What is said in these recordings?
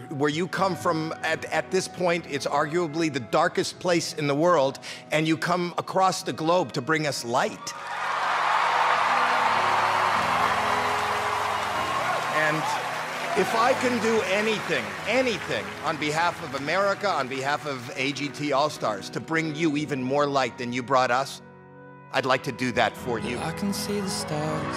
where you come from at, at this point it's arguably the darkest place in the world and you come across the globe to bring us light and if I can do anything, anything on behalf of America, on behalf of AGT All Stars, to bring you even more light than you brought us, I'd like to do that for you. I can see the stars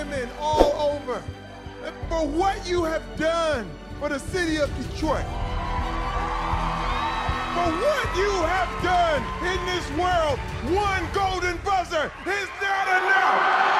women all over. For what you have done for the city of Detroit. For what you have done in this world, one golden buzzer is not enough.